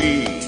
Peace.